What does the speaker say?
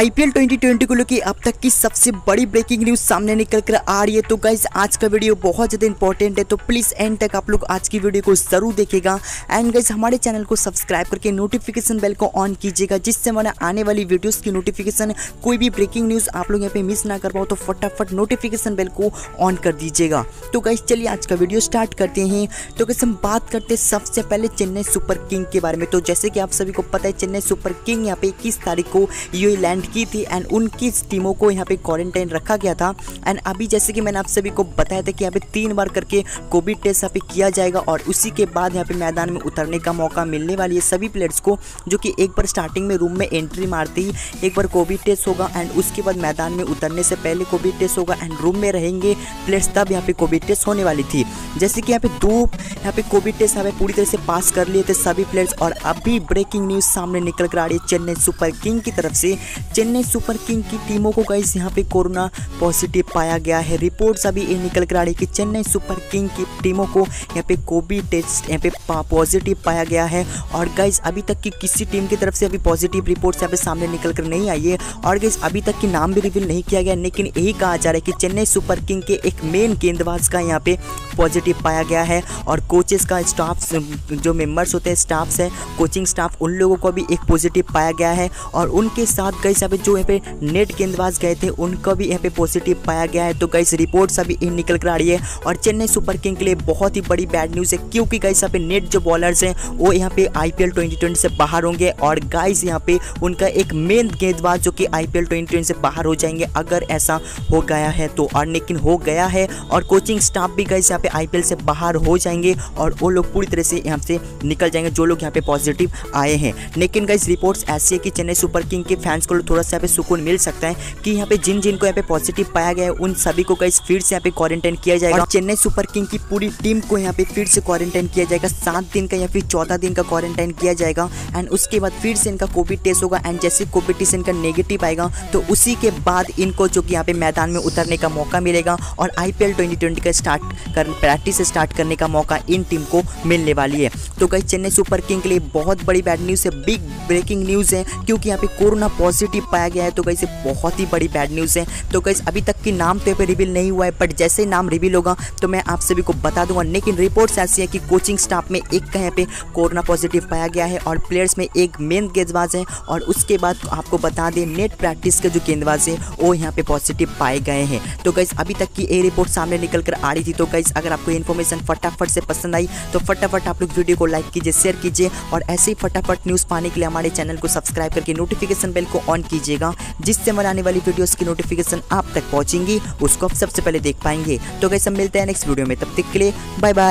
IPL 2020 को लेकर अब तक की सबसे बड़ी ब्रेकिंग न्यूज़ सामने निकल कर आ रही है। तो गाइज़ आज का वीडियो बहुत ज़्यादा इंपॉर्टेंट है। तो प्लीज़ एंड तक आप लोग आज की वीडियो को ज़रूर देखेगा एंड गाइज़ हमारे चैनल को सब्सक्राइब करके नोटिफिकेशन बेल को ऑन कीजिएगा, जिससे हमारे आने वाली वीडियोज़ की नोटिफिकेशन कोई भी ब्रेकिंग न्यूज़ आप लोग यहाँ पे मिस ना कर पाओ तो फटाफट नोटिफिकेशन बेल को ऑन कर दीजिएगा। तो गाइज़ चलिए आज का वीडियो स्टार्ट करते हैं। तो कैसे हम बात करते हैं सबसे पहले चेन्नई सुपर किंग के बारे में। तो जैसे कि आप सभी को पता है, चेन्नई सुपर किंग यहाँ पे इक्कीस तारीख को यू लैंड की थी एंड उनकी टीमों को यहाँ पे क्वारंटाइन रखा गया था। एंड अभी जैसे कि मैंने आप सभी को बताया था कि यहाँ पे तीन बार करके कोविड टेस्ट यहाँ पे किया जाएगा और उसी के बाद यहाँ पे मैदान में उतरने का मौका मिलने वाली है सभी प्लेयर्स को, जो कि एक बार स्टार्टिंग में रूम में एंट्री मारते ही एक बार कोविड टेस्ट होगा एंड उसके बाद मैदान में उतरने से पहले कोविड टेस्ट होगा एंड रूम में रहेंगे प्लेयर्स तब यहाँ पे कोविड टेस्ट होने वाली थी। जैसे कि यहाँ पे दो यहाँ पे कोविड टेस्ट यहाँ पूरी तरह से पास कर लिए थे सभी प्लेयर्स और अभी ब्रेकिंग न्यूज़ सामने निकल कर आ रही है चेन्नई सुपर किंग की तरफ़ से। चेन्नई सुपर किंग की टीमों को गाइस यहाँ पे कोरोना पॉजिटिव पाया गया है। रिपोर्ट्स अभी ये निकल कर आ रही है कि चेन्नई सुपर किंग की टीमों को यहाँ पे कोविड टेस्ट, यहाँ पे पॉजिटिव पाया गया है। और गाइस अभी तक की किसी टीम की तरफ़ से अभी पॉजिटिव रिपोर्ट यहाँ पे सामने निकल कर नहीं आई है। और गाइस अभी तक की नाम भी रिवील नहीं किया गया, लेकिन यही कहा जा रहा है कि चेन्नई सुपर किंग के एक मेन गेंदबाज का यहाँ पे पॉजिटिव पाया गया है। और कोचेस का स्टाफ जो मेंबर्स होते हैं स्टाफ्स हैं कोचिंग स्टाफ उन लोगों को भी एक पॉजिटिव पाया गया है। और उनके साथ गई यहाँ पे जो यहाँ पे नेट गेंदबाज गए थे, उनका भी यहाँ पे पॉजिटिव पाया गया है। तो गई रिपोर्ट्स अभी निकल कर आ रही है। और चेन्नई सुपर किंग के लिए बहुत ही बड़ी बैड न्यूज़ है, क्योंकि गाइस यहाँ पे नेट जो बॉलर्स हैं, वो यहाँ पे आईपीएल 2020 से बाहर होंगे। और गाइस यहाँ पे उनका एक मेन गेंदबाज जो कि आईपीएल 2020 से बाहर हो जाएँगे, अगर ऐसा हो गया है तो। और लेकिन हो गया है, और कोचिंग स्टाफ भी गाइस यहाँ पे आईपीएल से बाहर हो जाएँगे, और वो लोग पूरी तरह से यहाँ से निकल जाएँगे, जो लोग यहाँ पे पॉजिटिव आए हैं। लेकिन गाइस रिपोर्ट्स ऐसी है कि चेन्नई सुपर किंग के फैंस को थोड़ा सा यहाँ पे सुकून मिल सकता है कि यहाँ पे जिन जिन को यहाँ पे पॉजिटिव पाया गया है उन सभी को गाइस फिर से यहाँ पे क्वारंटाइन किया जाएगा। चेन्नई सुपर किंग की पूरी टीम को यहाँ पे फिर से क्वारंटाइन किया जाएगा। सात दिन का या फिर चौदह दिन का क्वारंटाइन किया जाएगा। एंड उसके बाद फिर से इनका कोविड टेस्ट होगा। एंड जैसे कोविड टेस्ट इनका नेगेटिव आएगा तो उसी के बाद इनको जो कि यहाँ पे मैदान में उतरने का मौका मिलेगा और आईपीएल 2020 का स्टार्ट कर प्रैक्टिस स्टार्ट करने का मौका इन टीम को मिलने वाली है। तो कहीं चेन्नई सुपर किंग के लिए बहुत बड़ी बैड न्यूज़ है बिग ब्रेकिंग न्यूज़ है क्योंकि यहाँ पे कोरोना पॉजिटिव पाया गया है। तो कहीं बहुत ही बड़ी बैड न्यूज़ है। तो कहीं अभी तक की नाम तो पे रिवील नहीं हुआ है बट जैसे नाम रिवील होगा तो मैं आप सभी को बता दूँगा। लेकिन रिपोर्ट्स ऐसी है कि कोचिंग स्टाफ में एक का यहाँ पे कोरोना पॉजिटिव पाया गया है और प्लेयर्स में एक मेन गेंदबाज है। और उसके बाद आपको बता दें नेट प्रैक्टिस के जो गेंदबाज है, वो यहाँ पे पॉजिटिव पाए गए हैं। तो गाइज़ अभी तक की ये रिपोर्ट सामने निकल कर आ रही थी। तो गाइज़ अगर आपको इन्फॉर्मेशन फटाफट से पसंद आई तो फटाफट आप लोग वीडियो को लाइक कीजिए शेयर कीजिए। और ऐसे ही फटाफट न्यूज़ पाने के लिए हमारे चैनल को सब्सक्राइब करके नोटिफिकेशन बेल को ऑन कीजिएगा। जिससे हमारे आने वाली वीडियोस की नोटिफिकेशन आप तक पहुंचेंगी, उसको आप सबसे पहले देख पाएँगे। तो कैसे मिलते हैं नेक्स्ट वीडियो में। तब तक के लिए बाय बाय